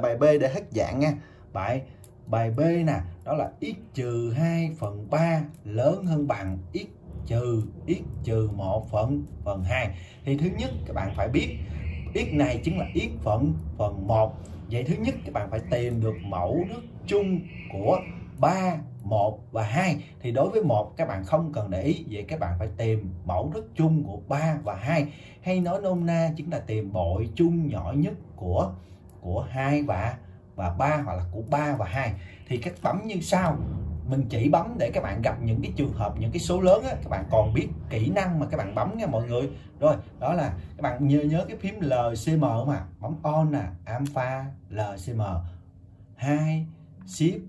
lại bài B để hết dạng nha. Bài bài B nè, đó là x trừ 2 phần 3 lớn hơn bằng x trừ x trừ 1 phần phần 2 thì thứ nhất các bạn phải biết, x này chính là x phần phần 1 vậy thứ nhất các bạn phải tìm được mẫu nước chung của 3 1 và 2 thì đối với một các bạn không cần để ý, vậy các bạn phải tìm mẫu nước chung của 3 và 2 hay nói nôm na chính là tìm bội chung nhỏ nhất của của 2 và và 3 hoặc là của 3 và 2 thì các phẩm như sau mình chỉ bấm để các bạn gặp những cái trường hợp những cái số lớn á, các bạn còn biết kỹ năng mà các bạn bấm nha mọi người. Rồi đó là các bạn nhớ nhớ cái phím LCM mà bấm on nè alpha LCM 2 shift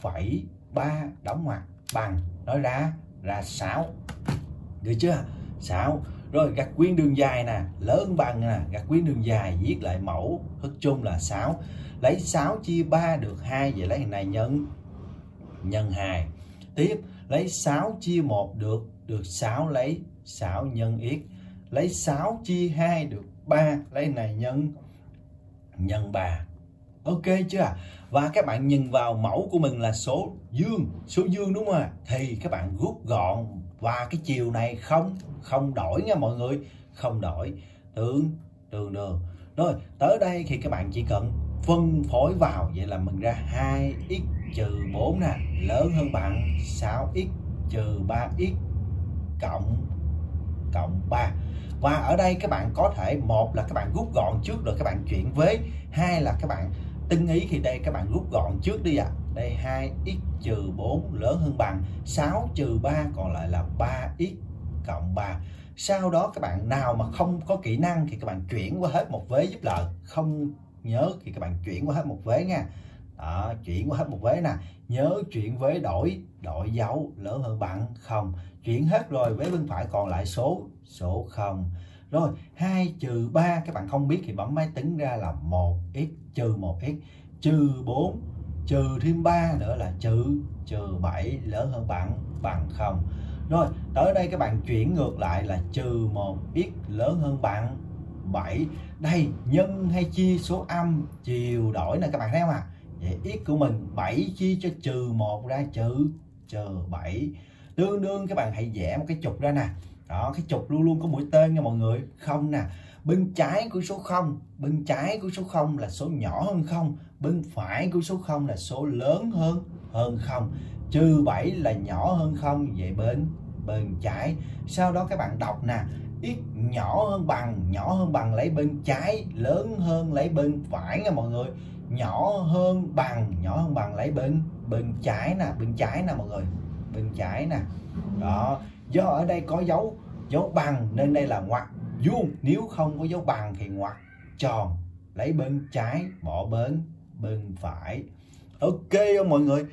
phẩy 3 đóng ngoặc bằng nói ra là 6 được chưa? 6 rồi gạch quyến đường dài nè, lớn bằng nè, gạch quyến đường dài viết lại mẫu thức chung là 6 lấy 6 chia 3 được 2 vậy lấy này nhân nhân 2 tiếp, lấy 6 chia 1 được được 6 lấy 6 nhân x. Lấy 6 chia 2 được 3 lấy này nhân nhân 3 ok chưa? Và các bạn nhìn vào mẫu của mình là số dương số dương đúng không ạ? Thì các bạn rút gọn. Và cái chiều này không không đổi nha mọi người. Không đổi. Tương tương đương rồi, tới đây thì các bạn chỉ cần phân phối vào. Vậy là mình ra 2x trừ 4 nè. Lớn hơn bằng 6x trừ 3x cộng cộng 3 và ở đây các bạn có thể, một là các bạn rút gọn trước rồi các bạn chuyển với. Hai là các bạn tinh ý thì đây các bạn rút gọn trước đi ạ. À. đây 2x trừ 4 lớn hơn bằng 6 trừ 3 còn lại là 3x cộng 3 sau đó các bạn nào mà không có kỹ năng thì các bạn chuyển qua hết một vế giúp lợi không nhớ thì các bạn chuyển qua hết một vế nha. Đó, chuyển qua hết một vế nè. Nhớ chuyển vế đổi đổi dấu lớn hơn bằng không. Chuyển hết rồi vế bên phải còn lại số số không rồi 2 trừ 3 các bạn không biết thì bấm máy tính ra là 1x trừ 1x trừ 4 trừ thêm 3 nữa là trừ trừ 7 lớn hơn bằng bằng 0. rồi, tới đây các bạn chuyển ngược lại là trừ 1x lớn hơn bằng 7 đây, nhân hay chia số âm, chiều đổi nè các bạn thấy không ạ à? vậy x của mình 7 chia cho trừ 1 ra trừ trừ 7 tương đương các bạn hãy vẽ một cái trục ra nè đó, cái trục luôn luôn có mũi tên nha mọi người. Không nè, bên trái của số 0 bên trái của số 0 là số nhỏ hơn không, bên phải của số 0 là số lớn hơn hơn không. Trừ 7 là nhỏ hơn không, vậy bên bên trái. Sau đó các bạn đọc nè, ít nhỏ hơn bằng, nhỏ hơn bằng lấy bên trái, lớn hơn lấy bên phải nha mọi người. Nhỏ hơn bằng, nhỏ hơn bằng lấy bên bên trái nè, bên trái nè mọi người, bên trái nè. Đó do ở đây có dấu dấu bằng nên đây là ngoặc. Vuông, nếu không có dấu bằng thì ngoặc. Tròn, lấy bên trái, bỏ bên bên phải. Ok không mọi người.